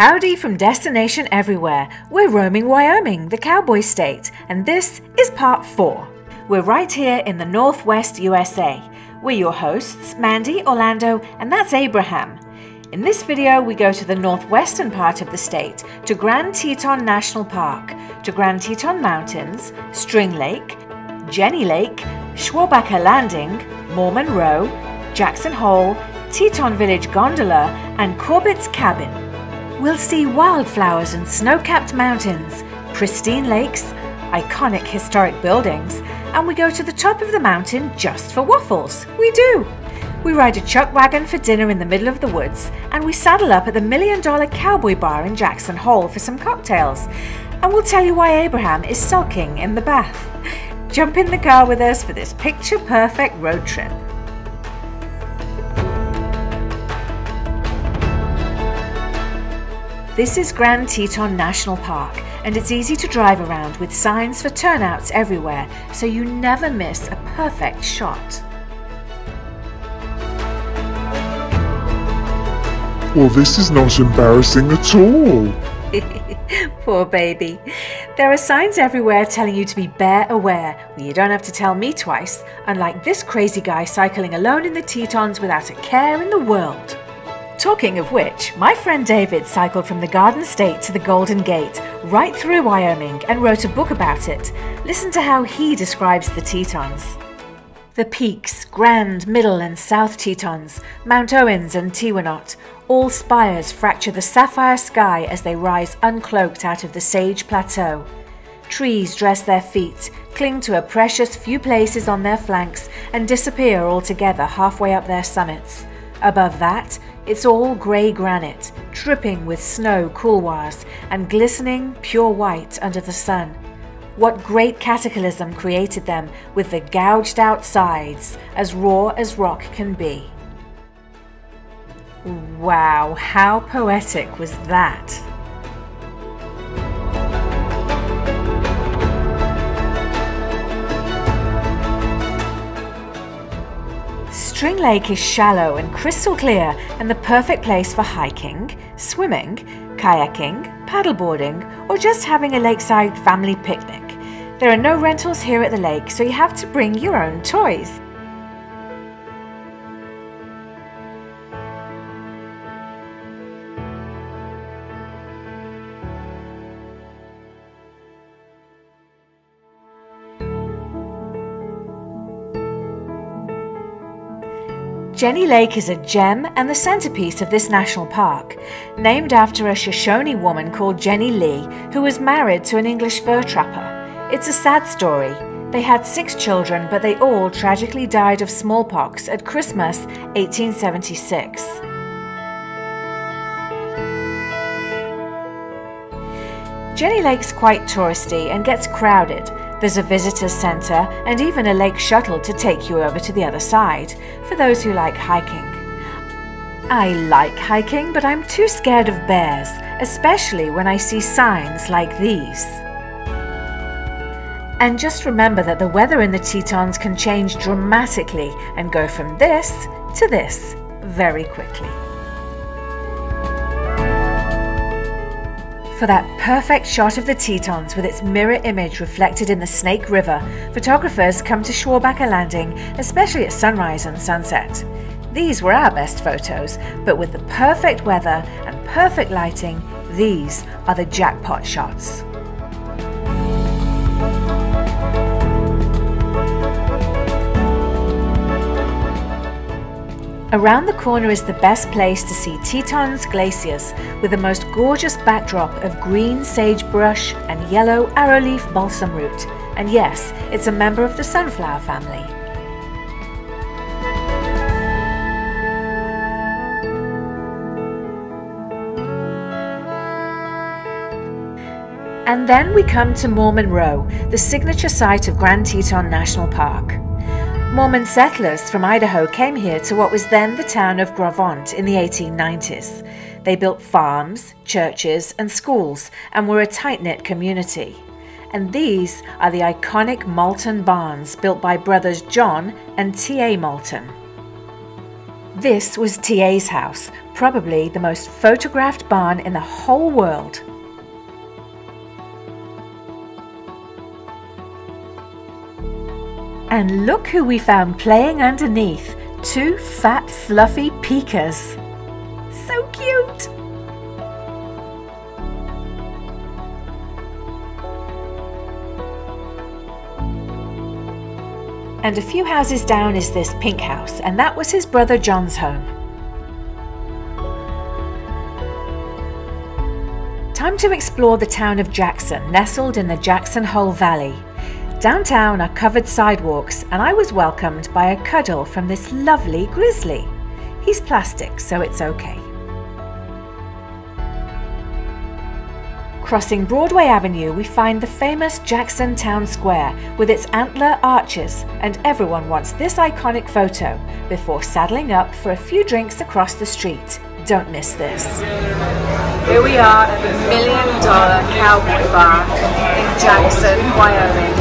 Howdy from Destination Everywhere. We're roaming Wyoming, the cowboy state, and this is part four. We're right here in the Northwest USA. We're your hosts, Mandy, Orlando, and that's Abraham. In this video, we go to the northwestern part of the state, to Grand Teton National Park, to Grand Teton Mountains, String Lake, Jenny Lake, Schwabacher Landing, Mormon Row, Jackson Hole, Teton Village Gondola, and Corbet's Cabin. We'll see wildflowers and snow-capped mountains, pristine lakes, iconic historic buildings, and we go to the top of the mountain just for waffles. We do! We ride a chuck wagon for dinner in the middle of the woods, and we saddle up at the Million Dollar Cowboy Bar in Jackson Hole for some cocktails. And we'll tell you why Abraham is sulking in the bath. Jump in the car with us for this picture perfect road trip. This is Grand Teton National Park, and it's easy to drive around with signs for turnouts everywhere, so you never miss a perfect shot. Well, this is not embarrassing at all. Poor baby. There are signs everywhere telling you to be bear aware. Well, you don't have to tell me twice, unlike this crazy guy cycling alone in the Tetons without a care in the world. Talking of which, my friend David cycled from the Garden State to the Golden Gate, right through Wyoming, and wrote a book about it. Listen to how he describes the Tetons. The peaks, Grand, Middle, and South Tetons, Mount Owens and Teewinot, all spires fracture the sapphire sky as they rise uncloaked out of the sage plateau. Trees dress their feet, cling to a precious few places on their flanks, and disappear altogether halfway up their summits. Above that, it's all grey granite, dripping with snow couloirs and glistening pure white under the sun. What great cataclysm created them with the gouged out sides, as raw as rock can be. Wow, how poetic was that? String Lake is shallow and crystal clear and the perfect place for hiking, swimming, kayaking, paddleboarding, or just having a lakeside family picnic. There are no rentals here at the lake, so you have to bring your own toys. Jenny Lake is a gem and the centerpiece of this national park, named after a Shoshone woman called Jenny Leigh, who was married to an English fur trapper. It's a sad story. They had six children, but they all tragically died of smallpox at Christmas 1876. Jenny Lake's quite touristy and gets crowded, there's a visitor's centre and even a lake shuttle to take you over to the other side for those who like hiking. I like hiking, but I'm too scared of bears, especially when I see signs like these. And just remember that the weather in the Tetons can change dramatically and go from this to this very quickly. For that perfect shot of the Tetons with its mirror image reflected in the Snake River, photographers come to Schwabacher Landing, especially at sunrise and sunset. These were our best photos, but with the perfect weather and perfect lighting, these are the jackpot shots. Around the corner is the best place to see Tetons glaciers with the most gorgeous backdrop of green sagebrush and yellow arrowleaf balsam root. And yes, it's a member of the sunflower family. And then we come to Mormon Row, the signature site of Grand Teton National Park. Mormon settlers from Idaho came here to what was then the town of Grovont in the 1890s. They built farms, churches, and schools and were a tight knit community. And these are the iconic Moulton Barns built by brothers John and T.A. Moulton. This was T.A.'s house, probably the most photographed barn in the whole world. And look who we found playing underneath two fat, fluffy pikas. So cute! And a few houses down is this pink house, and that was his brother John's home. Time to explore the town of Jackson, nestled in the Jackson Hole Valley. Downtown are covered sidewalks, and I was welcomed by a cuddle from this lovely grizzly. He's plastic, so it's okay. Crossing Broadway Avenue, we find the famous Jackson Town Square with its antler arches, and everyone wants this iconic photo before saddling up for a few drinks across the street. Don't miss this. Here we are at the Million Dollar Cowboy Bar in Jackson, Wyoming.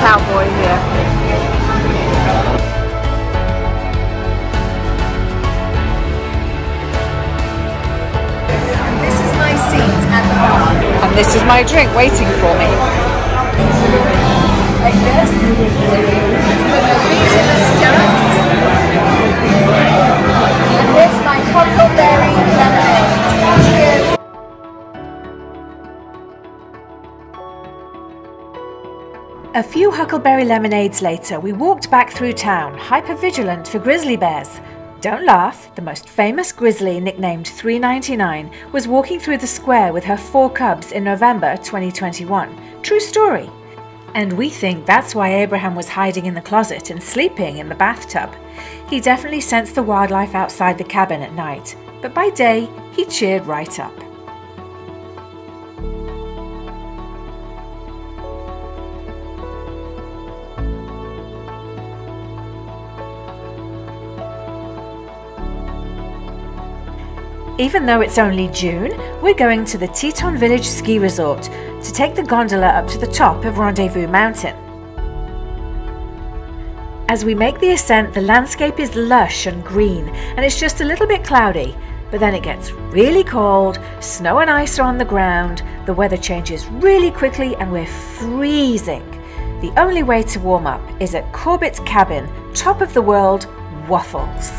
Cowboy here. This is my seat at the bar. And this is my drink waiting for me. A few huckleberry lemonades later, we walked back through town, hyper vigilant for grizzly bears. Don't laugh, the most famous grizzly, nicknamed 399, was walking through the square with her four cubs in November 2021. True story. And we think that's why Abraham was hiding in the closet and sleeping in the bathtub. He definitely sensed the wildlife outside the cabin at night, but by day, he cheered right up. Even though it's only June, we're going to the Teton Village Ski Resort to take the gondola up to the top of Rendezvous Mountain. As we make the ascent, the landscape is lush and green, and it's just a little bit cloudy. But then it gets really cold, snow and ice are on the ground, the weather changes really quickly, and we're freezing. The only way to warm up is at Corbet's Cabin, top of the world, waffles.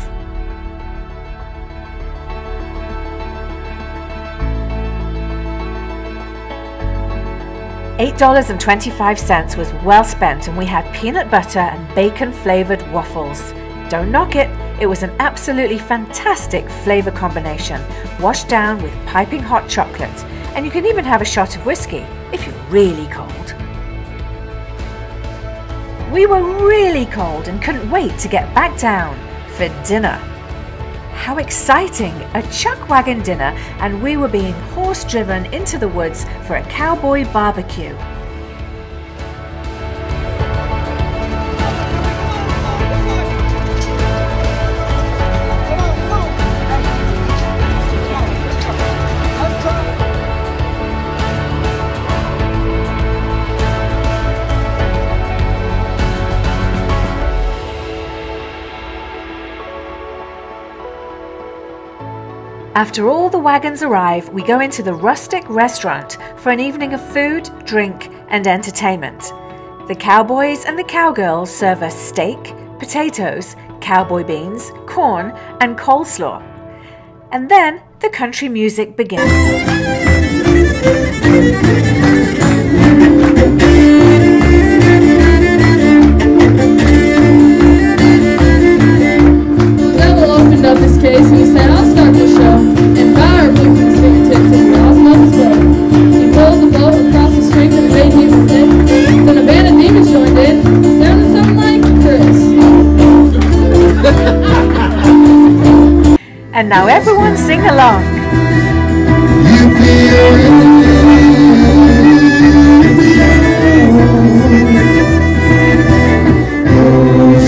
$8.25 was well spent, and we had peanut butter and bacon flavored waffles. Don't knock it, it was an absolutely fantastic flavor combination, washed down with piping hot chocolate, and you can even have a shot of whiskey if you're really cold. We were really cold and couldn't wait to get back down for dinner. How exciting! A chuck wagon dinner, and we were being horse driven into the woods for a cowboy barbecue. After all the wagons arrive, we go into the rustic restaurant for an evening of food, drink, and entertainment. The cowboys and the cowgirls serve us steak, potatoes, cowboy beans, corn, and coleslaw. And then the country music begins. Now everyone sing along.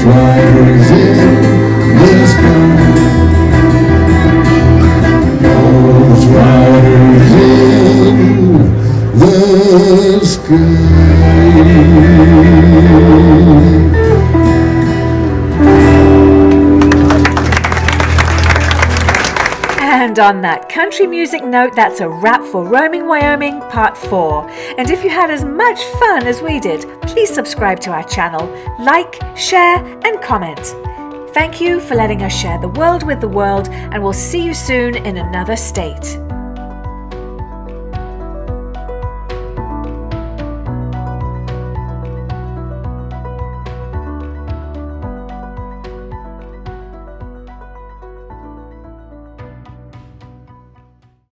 Flyers in the sky. Those riders in the sky. On that country music note, that's a wrap for Roaming Wyoming Part 4. And if you had as much fun as we did, please subscribe to our channel, like, share, and comment. Thank you for letting us share the world with the world, and we'll see you soon in another state.